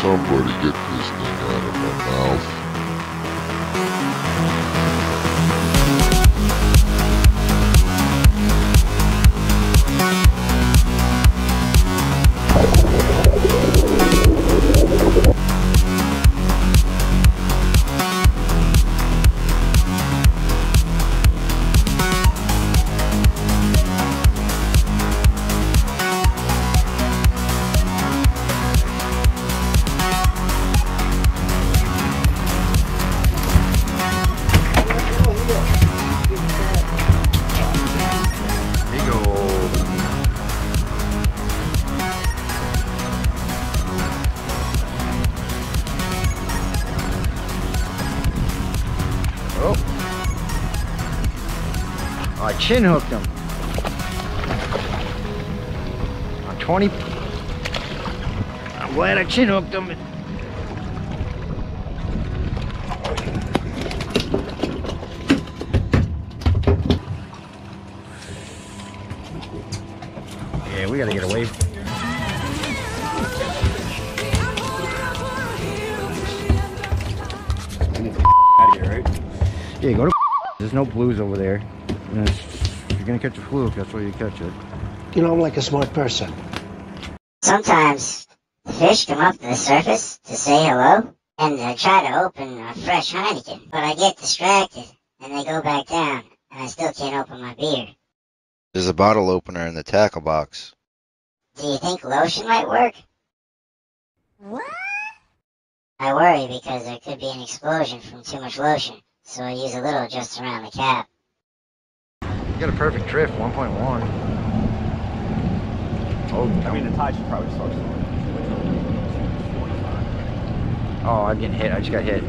somebody get this thing out of my mouth. I chin hooked him. On 20. I'm glad I chin hooked him. Yeah, we gotta get away. out of here, right? Yeah, go to. There's no blues over there. And if you're gonna catch a fluke, that's where you catch it. You know, I'm like a smart person. Sometimes fish come up to the surface to say hello, and I try to open a fresh Heineken, but I get distracted, and they go back down, and I still can't open my beer. There's a bottle opener in the tackle box. Do you think lotion might work? What? I worry because there could be an explosion from too much lotion, so I use a little just around the cap. You got a perfect drift, 1.1. Oh, I mean, the tide should probably start slowing. oh, I'm getting hit. I just got hit.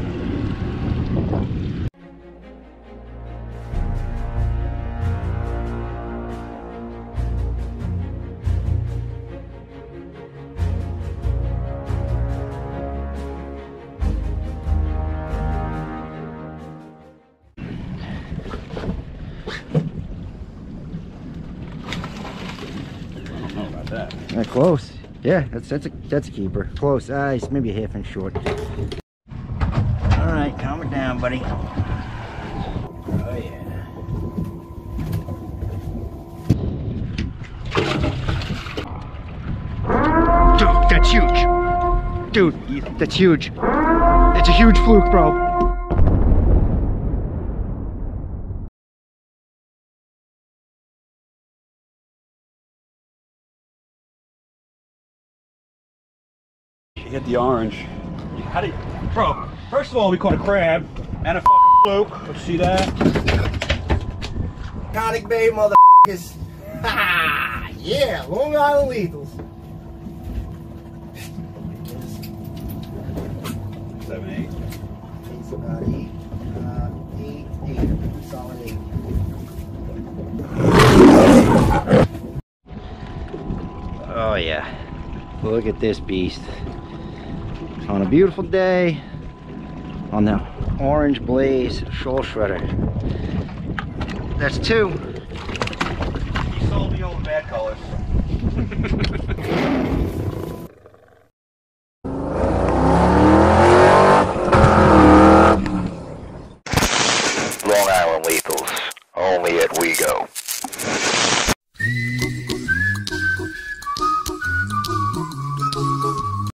That. Uh, close. Yeah, that's that's a that's a keeper. Close. Ah, he's maybe a half inch short. All right, calm it down, buddy. Oh yeah. Dude, that's huge. Dude, that's huge. It's a huge fluke, bro. You hit the orange. How do you, bro? First of all, we caught a crab and a fucking fluke. Let's see that. Peconic Bay motherfuckers. Ha! yeah, Long Island Lethals. Seven, eight. It's about eight, uh, eight, eight, solid eight. Oh yeah. Look at this beast. On a beautiful day on the Orange Blaze Shoal Shredder. That's two. You sold me all the bad colors. Long Island Lethals. Only at We Go.